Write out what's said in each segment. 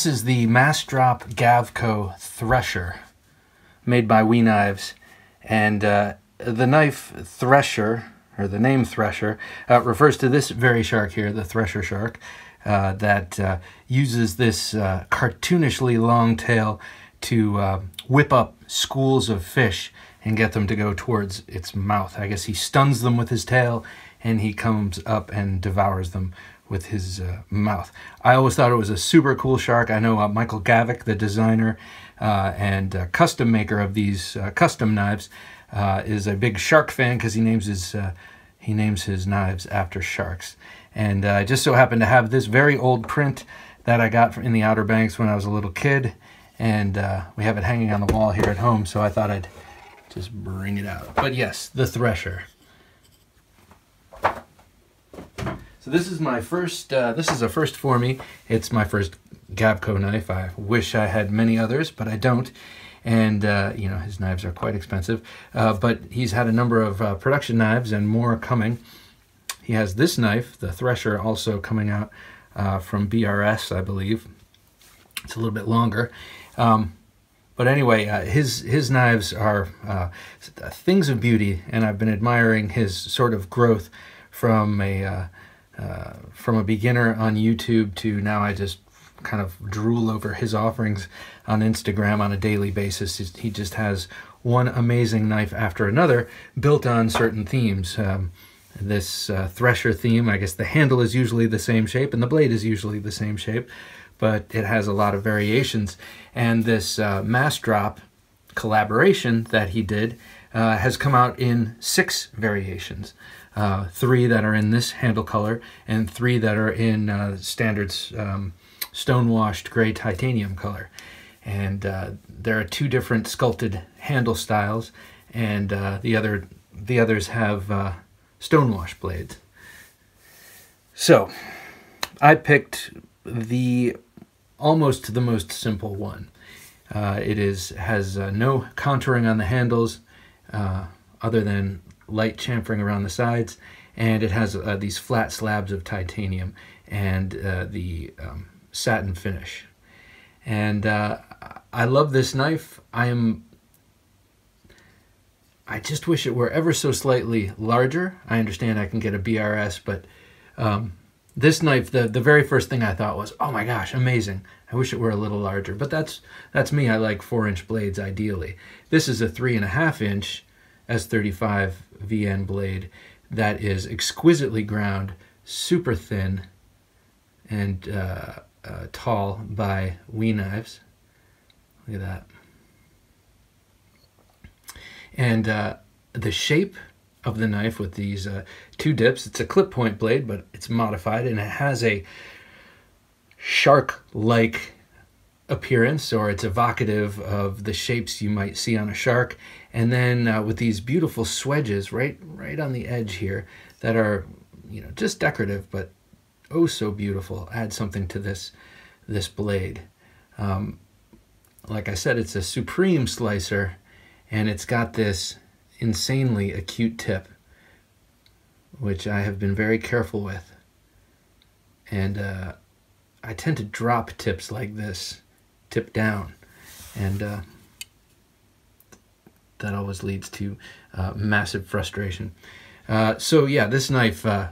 This is the Massdrop Gavko Thresher, made by WE Knives. And uh, the knife Thresher, or the name Thresher, uh, refers to this very shark here, the Thresher shark, uh, that uh, uses this uh, cartoonishly long tail to uh, whip up schools of fish and get them to go towards its mouth. I guess he stuns them with his tail and he comes up and devours them with his uh, mouth. I always thought it was a super cool shark. I know uh, Michael Gavko, the designer uh, and uh, custom maker of these uh, custom knives, uh, is a big shark fan because he names his he names his knives after sharks. And I just so happened to have this very old print that I got in the Outer Banks when I was a little kid, and we have it hanging on the wall here at home. So I thought I'd just bring it out. But yes, the Thresher. So this is my first, uh, this is a first for me. It's my first Gavko knife. I wish I had many others, but I don't. And, uh, you know, his knives are quite expensive. Uh, but he's had a number of uh, production knives and more coming. He has this knife, the Thresher, also coming out uh, from BRS, I believe. It's a little bit longer. Um, but anyway, uh, his his knives are uh, things of beauty, and I've been admiring his sort of growth from a uh, uh, from a beginner on YouTube to now I just kind of drool over his offerings on Instagram on a daily basis. He just has one amazing knife after another built on certain themes. Um, this uh, Thresher theme, I guess the handle is usually the same shape and the blade is usually the same shape, but it has a lot of variations. And this uh, Massdrop collaboration that he did uh, has come out in six variations uh, three that are in this handle color, and three that are in uh, standards um, stone-washed gray titanium color. And uh, there are two different sculpted handle styles, and uh, the other the others have uh, stonewash blades. So, I picked the almost the most simple one. Uh, it is has no contouring on the handles, other than light chamfering around the sides, and it has uh, these flat slabs of titanium and uh, the um, satin finish. And uh, I love this knife. I am. I just wish it were ever so slightly larger. I understand I can get a BRS, but um, this knife, the the very first thing I thought was, oh my gosh, amazing. I wish it were a little larger, but that's that's me. I like four inch blades ideally. This is a three and a half inch S35 VN blade that is exquisitely ground, super thin, and uh, uh, tall by WE Knives. Look at that. And uh, the shape of the knife with these uh, two dips, it's a clip point blade, but it's modified and it has a shark-like appearance or it's evocative of the shapes you might see on a shark. And then uh, with these beautiful swedges right right on the edge here that are you know just decorative but oh so beautiful add something to this this blade. Um, like I said it's a supreme slicer and it's got this insanely acute tip which I have been very careful with. And uh, I tend to drop tips like this tip down. And uh, that always leads to uh, massive frustration. Uh, so yeah, this knife uh,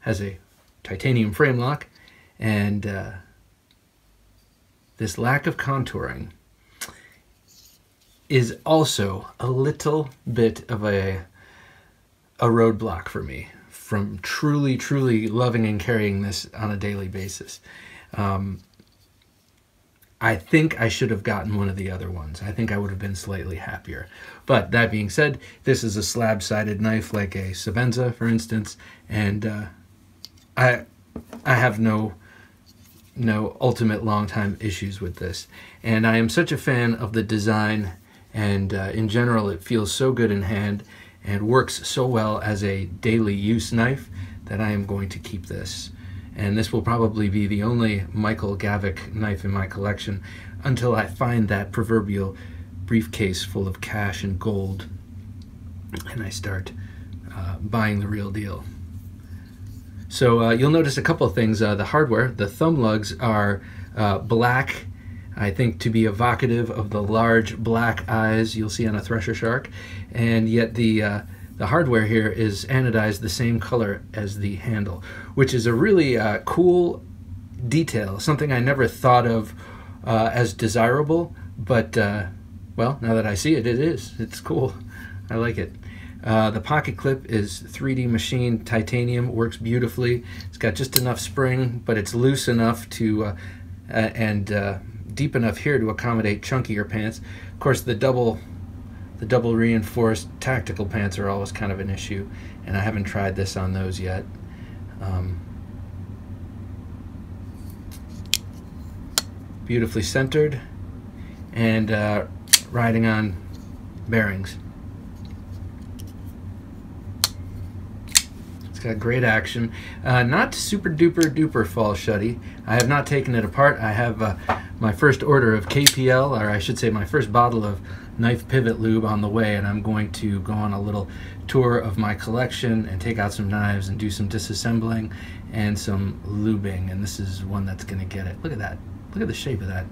has a titanium frame lock and uh, this lack of contouring is also a little bit of a a roadblock for me from truly, truly loving and carrying this on a daily basis. Um, I think I should have gotten one of the other ones. I think I would have been slightly happier. But that being said, this is a slab-sided knife like a Sebenza, for instance, and uh, I I have no no ultimate long time issues with this. And I am such a fan of the design and uh, in general it feels so good in hand and works so well as a daily use knife that I am going to keep this and this will probably be the only Michael Gavko knife in my collection until I find that proverbial briefcase full of cash and gold and I start uh, buying the real deal. So uh, you'll notice a couple of things. Uh, the hardware, the thumb lugs are uh, black, I think to be evocative of the large black eyes you'll see on a thresher shark, and yet the uh, the hardware here is anodized the same color as the handle, which is a really uh, cool detail, something I never thought of uh, as desirable, but uh, well, now that I see it, it is. It's cool. I like it. Uh, the pocket clip is 3D machined titanium, works beautifully. It's got just enough spring, but it's loose enough to uh, uh, and uh, deep enough here to accommodate chunkier pants. Of course, the double the double reinforced tactical pants are always kind of an issue, and I haven't tried this on those yet. Um, beautifully centered and uh, riding on bearings. It's got great action. Uh, not super duper duper fall shutty. I have not taken it apart. I have uh, my first order of KPL, or I should say my first bottle of knife pivot lube on the way, and I'm going to go on a little tour of my collection and take out some knives and do some disassembling and some lubing. And this is one that's going to get it. Look at that. Look at the shape of that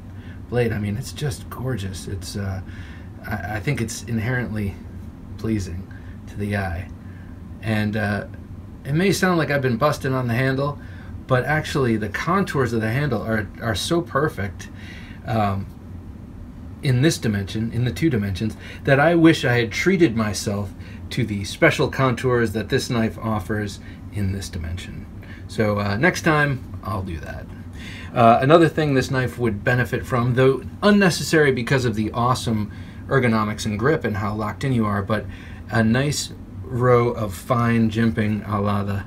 blade. I mean, it's just gorgeous. It's, uh, I, I, think it's inherently pleasing to the eye. And uh, it may sound like I've been busting on the handle, but actually the contours of the handle are, are so perfect um, in this dimension, in the two dimensions, that I wish I had treated myself to the special contours that this knife offers in this dimension. So uh, next time, I'll do that. Uh, another thing this knife would benefit from, though unnecessary because of the awesome ergonomics and grip and how locked in you are, but a nice row of fine jimping a la the,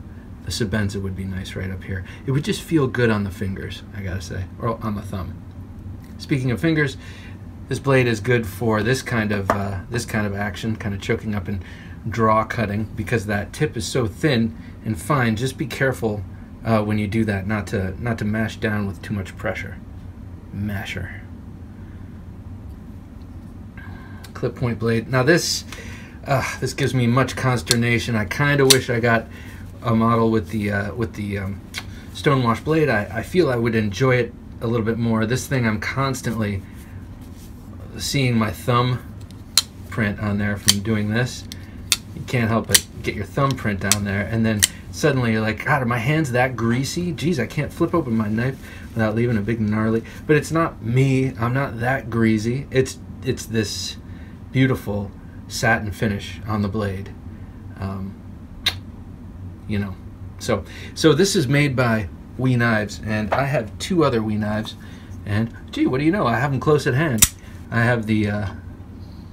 the Sebenza would be nice right up here. It would just feel good on the fingers, I gotta say, or on the thumb. Speaking of fingers, this blade is good for this kind of uh, this kind of action, kind of choking up and draw cutting, because that tip is so thin and fine. Just be careful uh, when you do that, not to not to mash down with too much pressure. Masher. Clip point blade. Now this uh, this gives me much consternation. I kind of wish I got a model with the uh, with the um, stonewash blade. I, I feel I would enjoy it a little bit more. This thing I'm constantly seeing my thumb print on there from doing this. You can't help but get your thumbprint down there and then suddenly you're like, God, are my hands that greasy? Geez, I can't flip open my knife without leaving a big gnarly. But it's not me. I'm not that greasy. It's it's this beautiful satin finish on the blade. Um, you know, so so this is made by WE Knives, and I have two other WE Knives. And gee, what do you know? I have them close at hand. I have the uh,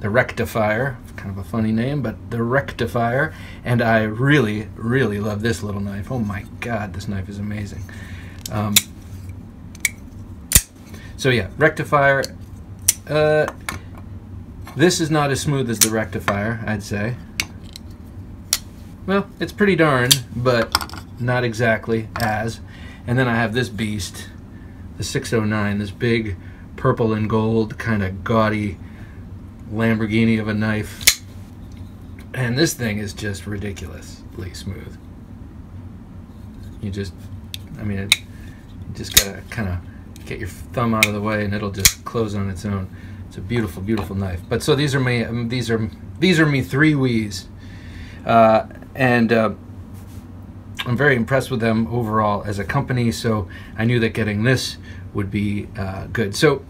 the Rectifier, kind of a funny name, but the Rectifier, and I really, really love this little knife. Oh my God, this knife is amazing. Um, so yeah, Rectifier. Uh, this is not as smooth as the rectifier, I'd say. Well, it's pretty darn, but not exactly as. And then I have this beast, the 609, this big purple and gold kind of gaudy Lamborghini of a knife. And this thing is just ridiculously smooth. You just, I mean, it, you just gotta kind of get your thumb out of the way and it'll just close on its own. It's a beautiful, beautiful knife. But so these are me. Um, these are these are me three WEs, uh, and uh, I'm very impressed with them overall as a company. So I knew that getting this would be uh, good. So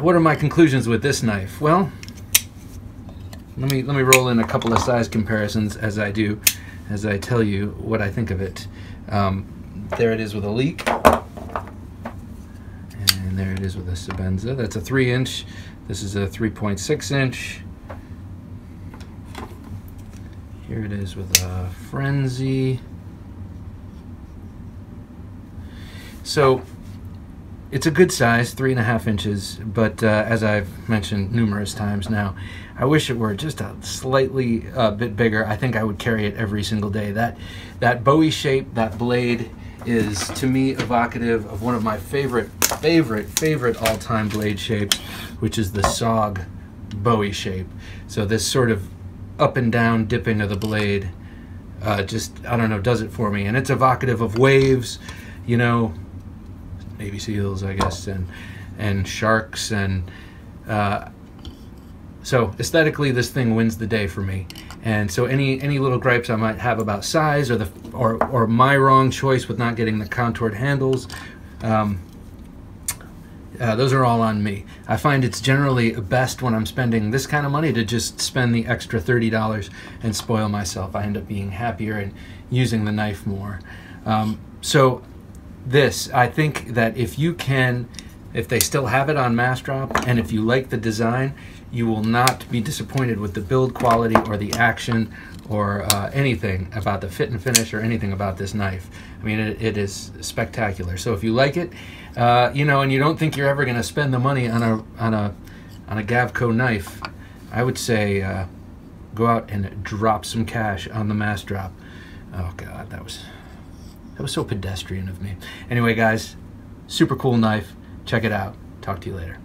what are my conclusions with this knife? Well, let me let me roll in a couple of size comparisons as I do, as I tell you what I think of it. Um, there it is with a Leek and there it is with a Sebenza. That's a 3 inch. This is a 3.6 inch. Here it is with a Frenzy. So it's a good size, three and a half inches, but uh, as I've mentioned numerous times now, I wish it were just a slightly uh, bit bigger. I think I would carry it every single day. That that Bowie shape, that blade, is to me evocative of one of my favorite, favorite, favorite all-time blade shapes, which is the SOG Bowie shape. So this sort of up and down dipping of the blade uh, just, I don't know, does it for me. And it's evocative of waves, you know, baby seals, I guess, and and sharks and. Uh, so aesthetically, this thing wins the day for me. And so any any little gripes I might have about size or the or or my wrong choice with not getting the contoured handles, um, uh, those are all on me. I find it's generally best when I'm spending this kind of money to just spend the extra $30 and spoil myself. I end up being happier and using the knife more. Um, so this, I think that if you can, if they still have it on Massdrop, and if you like the design, you will not be disappointed with the build quality or the action or uh, anything about the fit and finish or anything about this knife. I mean, it, it is spectacular. So if you like it, uh, you know, and you don't think you're ever going to spend the money on a on a on a Gavko knife, I would say uh, go out and drop some cash on the Massdrop. Oh God, that was that was so pedestrian of me. Anyway, guys, super cool knife. Check it out. Talk to you later.